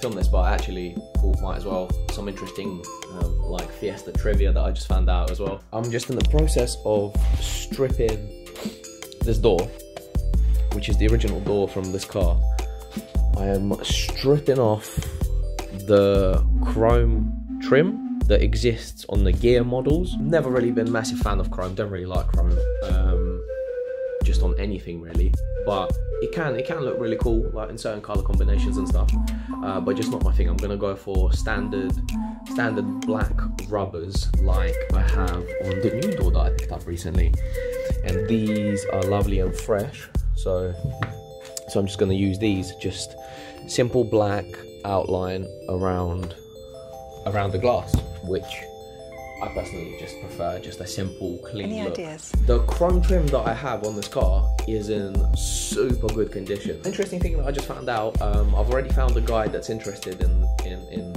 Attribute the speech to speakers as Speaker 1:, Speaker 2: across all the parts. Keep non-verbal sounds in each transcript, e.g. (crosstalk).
Speaker 1: film this, but I actually thought might as well. Some interesting, um, like Fiesta trivia that I just found out as well. I'm just in the process of stripping this door, which is the original door from this car. I am stripping off the chrome trim that exists on the Ghia models. Never really been a massive fan of chrome, don't really like chrome. Um, just on anything really but it can it can look really cool like in certain color combinations and stuff. Uh, but just not my thing. I'm gonna go for standard standard black rubbers like i have on the new door that i picked up recently. And these are lovely and fresh so so i'm just gonna use these. Just simple black outline around around the glass which I personally just prefer just a simple, clean
Speaker 2: Any
Speaker 1: look.
Speaker 2: ideas?
Speaker 1: The chrome trim that I have on this car is in super good condition. Interesting thing that I just found out, um, I've already found a guy that's interested in, in, in,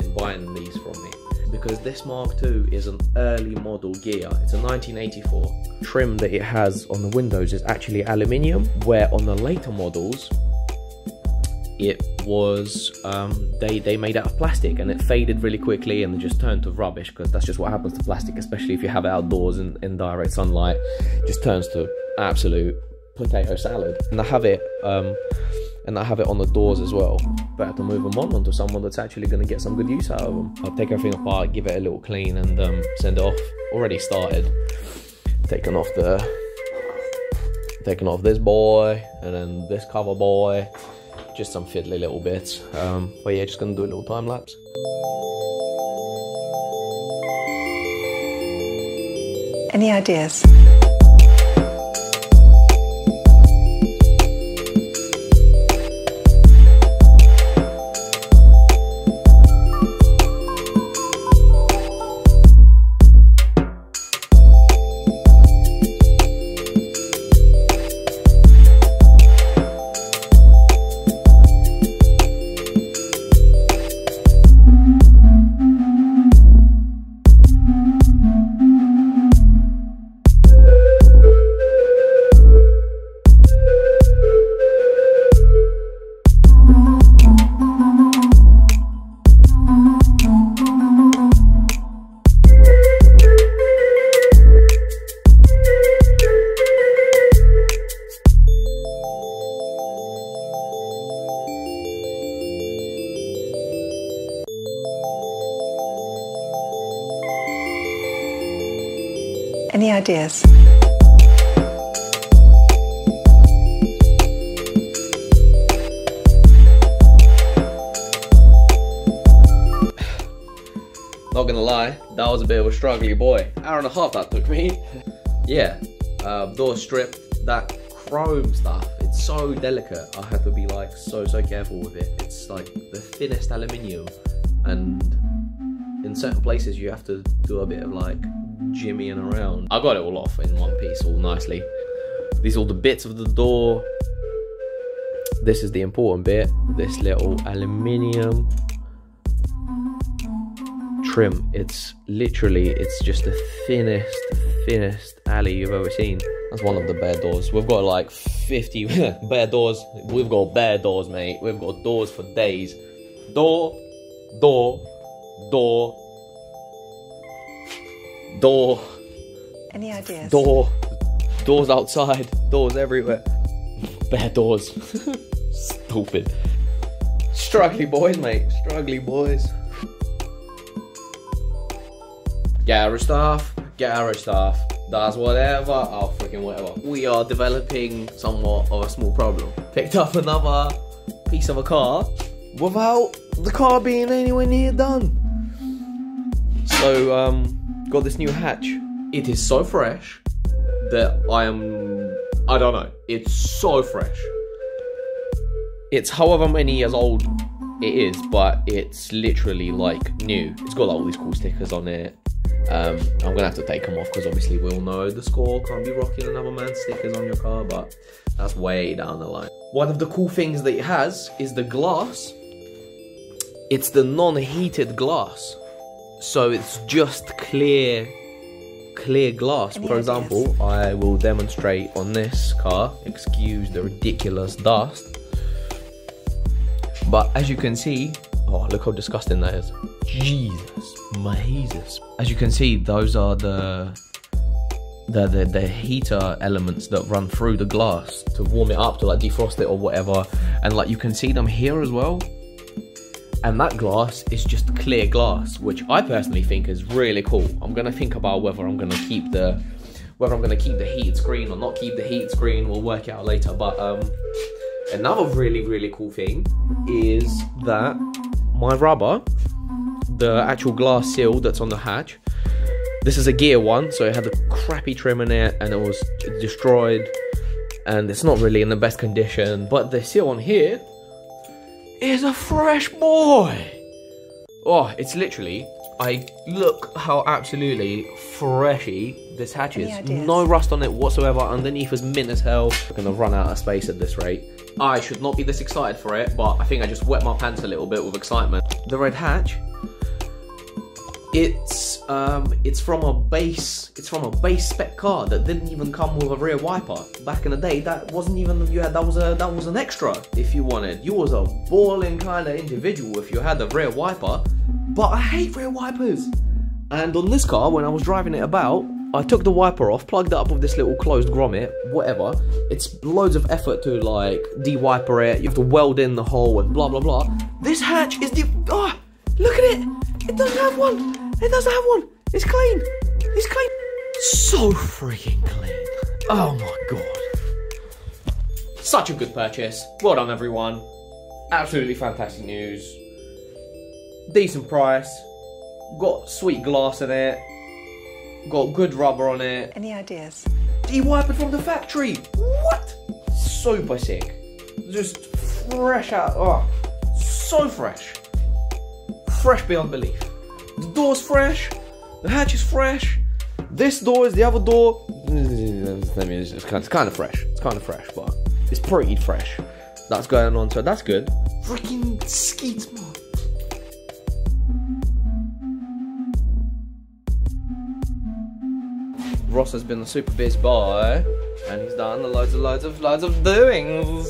Speaker 1: in buying these from me. Because this Mark II is an early model Ghia. It's a 1984. Trim that it has on the windows is actually aluminium, where on the later models, it was um, they they made out of plastic and it faded really quickly and just turned to rubbish because that's just what happens to plastic especially if you have it outdoors in, in direct sunlight. Just turns to absolute potato salad. And I have it um, and I have it on the doors as well. But I have to move them on onto someone that's actually going to get some good use out of them I'll take everything apart give it a little clean and um, send it off. Already started taking off the taking off this boy and then this cover boy just some fiddly little bits. Um, but yeah, just gonna do a little time lapse.
Speaker 2: Any ideas?
Speaker 1: Not gonna lie, that was a bit of a struggly boy. Hour and a half that took me. (laughs) yeah, uh, door strip, that chrome stuff, it's so delicate. I have to be like so, so careful with it. It's like the thinnest aluminium and in certain places you have to do a bit of like jimmying around. I got it all off in one piece all nicely. These are all the bits of the door. This is the important bit. This little aluminium trim. It's literally, it's just the thinnest, thinnest alley you've ever seen. That's one of the bare doors. We've got like 50 (laughs) bare doors. We've got bare doors, mate. We've got doors for days. Door, door, door, door,
Speaker 2: Any ideas?
Speaker 1: door, doors outside, doors everywhere. Bare doors. (laughs) Stupid. Struggly boys, mate. Struggly boys. Garage staff, garage staff. Does whatever, oh freaking whatever. We are developing somewhat of a small problem. Picked up another piece of a car without the car being anywhere near done. So, um, got this new hatch. It is so fresh that I am, I don't know, it's so fresh. It's however many years old it is, but it's literally like new. It's got like, all these cool stickers on it. Um, I'm gonna have to take them off because obviously we all know the score can't be rocking another man's stickers on your car, but that's way down the line. One of the cool things that it has is the glass. It's the non-heated glass, so it's just clear clear glass. For example, I will demonstrate on this car. Excuse the ridiculous dust. But as you can see, oh look how disgusting that is. Jesus, my Jesus. As you can see, those are the the, the the heater elements that run through the glass to warm it up to like defrost it or whatever. And like you can see them here as well. And that glass is just clear glass, which I personally think is really cool. I'm gonna think about whether I'm gonna keep the whether I'm gonna keep the heated screen or not keep the heated screen. We'll work it out later. But um, another really really cool thing is that my rubber, the actual glass seal that's on the hatch, this is a Ghia one, so it had a crappy trim in it and it was destroyed and it's not really in the best condition. But the seal on here is a fresh boy. Oh, it's literally. I look how absolutely freshy this hatch is. No rust on it whatsoever. Underneath is mint as hell. We're gonna run out of space at this rate. I should not be this excited for it, but I think I just wet my pants a little bit with excitement. The red hatch it's um it's from a base it's from a base spec car that didn't even come with a rear wiper back in the day that wasn't even you had that was a that was an extra if you wanted you was a balling kind of individual if you had a rear wiper but i hate rear wipers and on this car when i was driving it about i took the wiper off plugged it up with this little closed grommet whatever it's loads of effort to like de-wiper it you have to weld in the hole and blah blah blah this hatch is the oh look at it it doesn't have one. It doesn't have one. It's clean. It's clean. So freaking clean. Oh my god. Such a good purchase. Well done, everyone. Absolutely fantastic news. Decent price. Got sweet glass in it. Got good rubber on it.
Speaker 2: Any ideas?
Speaker 1: De-wipered from the factory. What? Super sick. Just fresh out. Oh, so fresh. Fresh beyond belief. The door's fresh. The hatch is fresh. This door is the other door. I mean, it's, kind, it's kind of fresh. It's kind of fresh, but it's pretty fresh. That's going on, so that's good. Freaking skeet, man. Ross has been the super busy boy, and he's done loads and loads of loads of doings.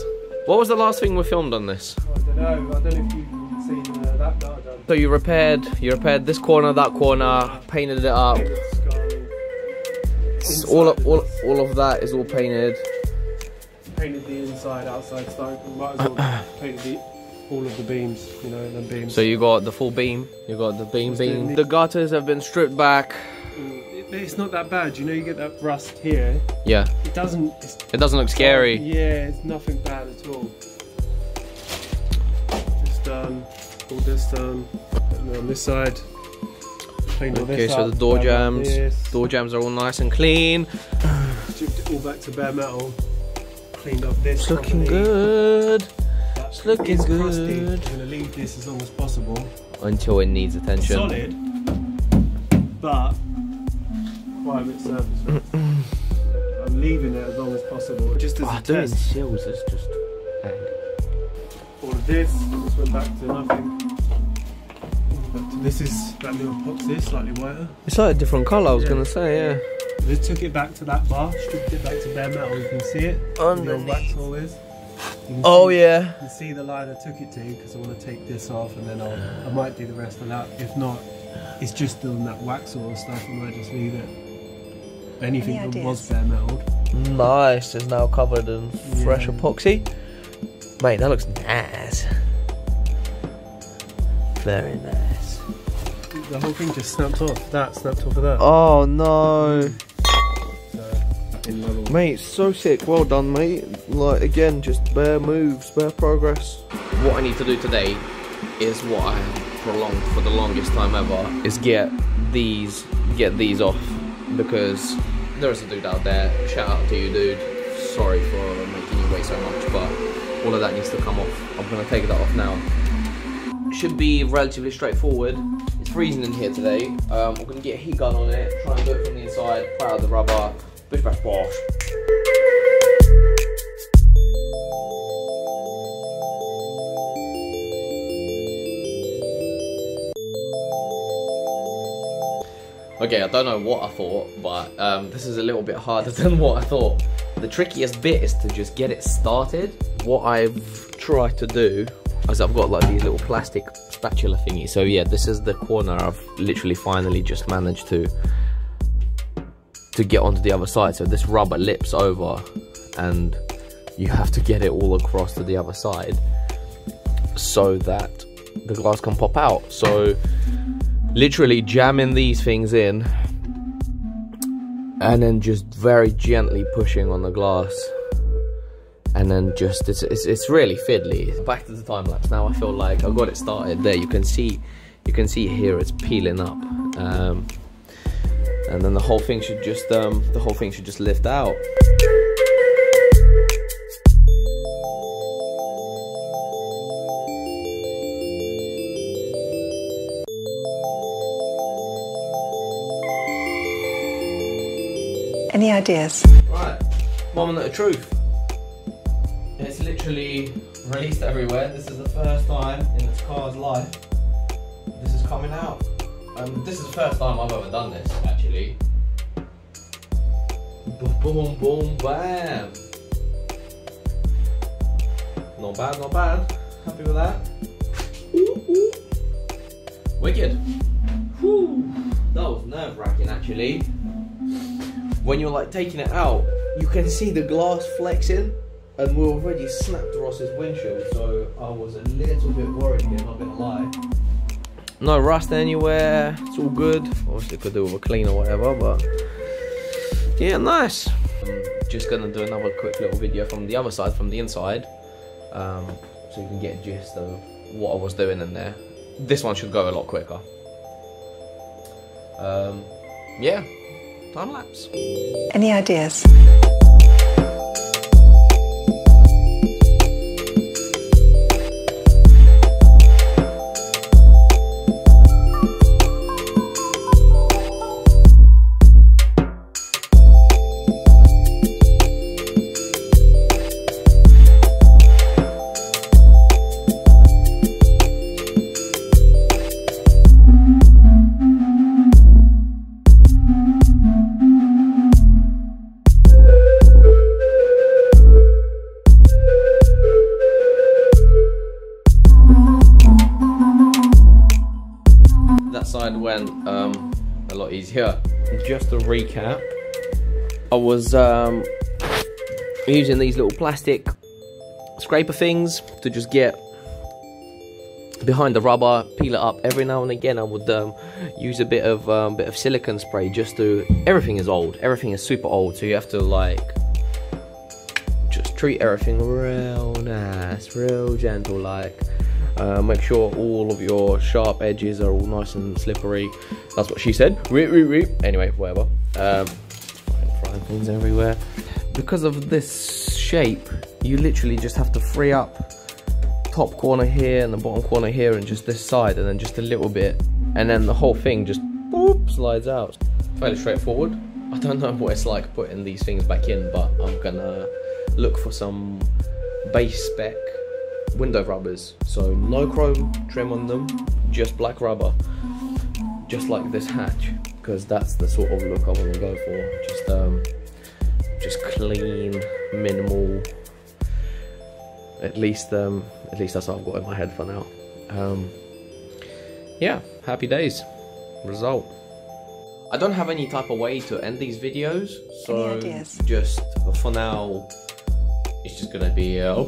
Speaker 1: What was the last thing we filmed on this?
Speaker 3: I don't know. I don't know if you've seen uh, that that done.
Speaker 1: So you repaired, you repaired this corner, that corner, painted it up. It's all, of, all, all of that is all painted.
Speaker 3: Painted the inside, outside, start. Might as well (coughs) painted the, all of the beams. You know, the beams.
Speaker 1: So you got the full beam, you got the beam
Speaker 3: Just
Speaker 1: beam. The gutters have been stripped back.
Speaker 3: It's not that bad. You know, you get that rust here.
Speaker 1: Yeah,
Speaker 3: It doesn't. It's,
Speaker 1: it doesn't look scary.
Speaker 3: Yeah, it's nothing bad at all. This done. All this done. And on this side.
Speaker 1: Okay, so
Speaker 3: up,
Speaker 1: the door jambs,
Speaker 3: this.
Speaker 1: door jambs are all nice and clean. (sighs)
Speaker 3: Stripped it all back to bare metal. Cleaned up this.
Speaker 1: It's looking good It's looking
Speaker 3: is crusty.
Speaker 1: good.
Speaker 3: I'm gonna leave this as long as possible.
Speaker 1: until it needs attention.
Speaker 3: Solid, but quite a bit surface. (clears throat) I'm leaving it as long as possible, just as
Speaker 1: Oh,
Speaker 3: a
Speaker 1: doing
Speaker 3: test.
Speaker 1: seals is just.
Speaker 3: All of this, this went back to nothing. Back this is that little epoxy, slightly whiter.
Speaker 1: It's like a different colour. I was
Speaker 3: Yeah.
Speaker 1: gonna say, yeah.
Speaker 3: They took it back to that bar, stripped it back to bare metal. You can see it. where The wax hole is.
Speaker 1: Oh
Speaker 3: see-
Speaker 1: yeah.
Speaker 3: You can see the line I took it to because I want to take this off and then I'll, I might do the rest of that. If not, it's just doing that wax sort of stuff. I might just leave it. Anything
Speaker 2: Any
Speaker 3: that was
Speaker 2: ideas?
Speaker 3: bare metal.
Speaker 1: Nice. is now covered in fresh epoxy. Mate, that looks nice. Very nice.
Speaker 3: The whole thing just snapped off. That snapped off of that.
Speaker 1: Oh no.
Speaker 3: So.
Speaker 1: Mate, so sick. Well done, mate. Like again, just bare moves, bare progress. What I need to do today is what I have prolonged for the longest time ever is get these get these off because there's a dude out there. Shout out to you, dude. Sorry for making you wait so much, but all of that needs to come off. I'm gonna take that off now. Should be relatively straightforward. It's freezing in here today. Um, I'm gonna get a heat gun on it, try and do it from the inside, pry out the rubber, bish bash bosh. Okay, I don't know what I thought, but um, this is a little bit harder (laughs) than what I thought. The trickiest bit is to just get it started. What I've tried to do is I've got like these little plastic spatula thingy. So yeah, this is the corner I've literally finally just managed to to get onto the other side. So this rubber lips over and you have to get it all across to the other side so that the glass can pop out. So literally jamming these things in and then just very gently pushing on the glass. And then just it's, it's, it's really fiddly. Back to the time lapse. Now i feel like i got it started there. You can see you can see here it's peeling up. Um, and then the whole thing should just um, the whole thing should just lift out
Speaker 2: Any ideas?
Speaker 1: Right, moment of truth. It's literally released everywhere. This is the first time in this car's life this is coming out. Um, this is the first time I've ever done this, actually. Boom, boom, bam. Not bad, not bad. Happy with that. Wicked. Whew. That was nerve wracking, actually when you're like taking it out, you can see the glass flexing, and we already snapped Ross's windshield, so I was a little bit worried here, not gonna lie. No rust anywhere, it's all good. Obviously, could do with a clean or whatever, but yeah, nice. I'm just gonna do another quick little video from the other side, from the inside, um, so you can get a gist of what I was doing in there. This one should go a lot quicker. Um, yeah, time lapse.
Speaker 2: Any ideas?
Speaker 1: Easier. Just to recap, I was um, using these little plastic scraper things to just get behind the rubber, peel it up. Every now and again, I would um, use a bit of um, bit of silicone spray just to. Everything is old. Everything is super old, so you have to like just treat everything real nice, real gentle, like. Uh, make sure all of your sharp edges are all nice and slippery. That's what she said. Anyway, whatever. Um, frying things everywhere. Because of this shape, you literally just have to free up top corner here and the bottom corner here and just this side and then just a little bit and then the whole thing just boop, slides out. Fairly straightforward. I don't know what it's like putting these things back in but I'm gonna look for some base spec window rubbers. So no chrome trim on them, just black rubber. Just like this hatch, because that's the sort of look I want to go for. Just um, just clean, minimal. At least um, at least that's what I've got in my head for now. Um, yeah, happy days. Result. I don't have any type of way to end these videos, so just for now, it's just gonna be uh,